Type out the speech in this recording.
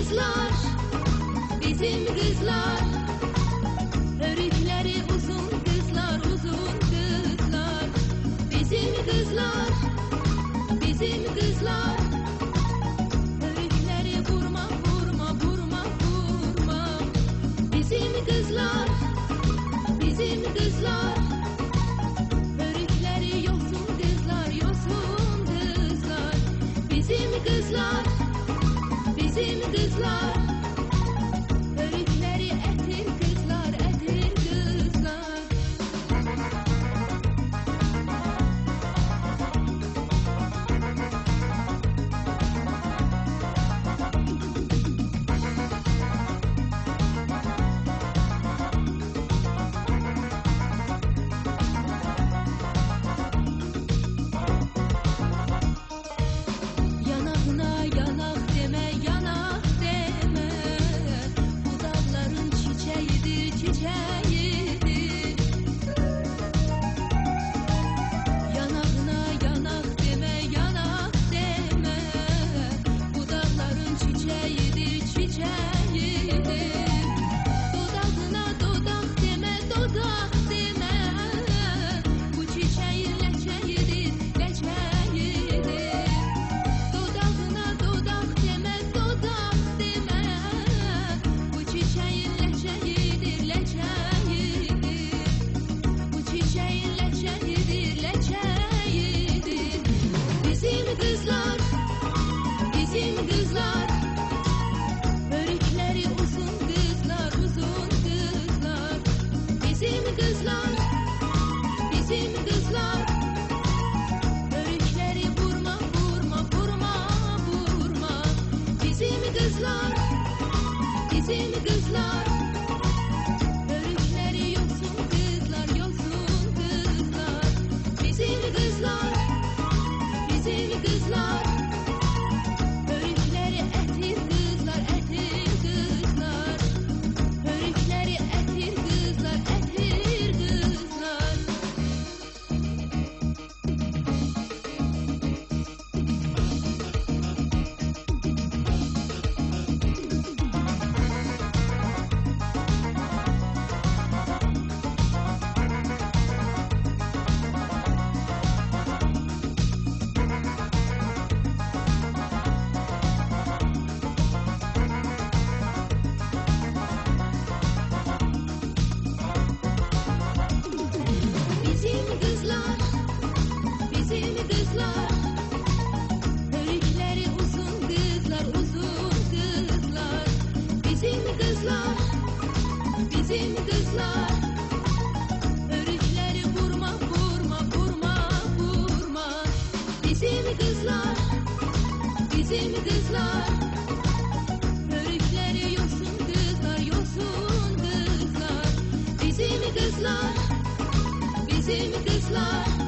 kızlar, bizim kızlar. Örükleri uzun kızlar, uzun kızlar. Bizim kızlar, bizim kızlar. Örükleri vurma, vurma, vurma, vurma. Bizim kızlar, bizim kızlar. Örükleri yosun kızlar, yosun kızlar. Bizim kızlar. sin is love. Gelsin not. Bizim kızlar, bizim kızlar.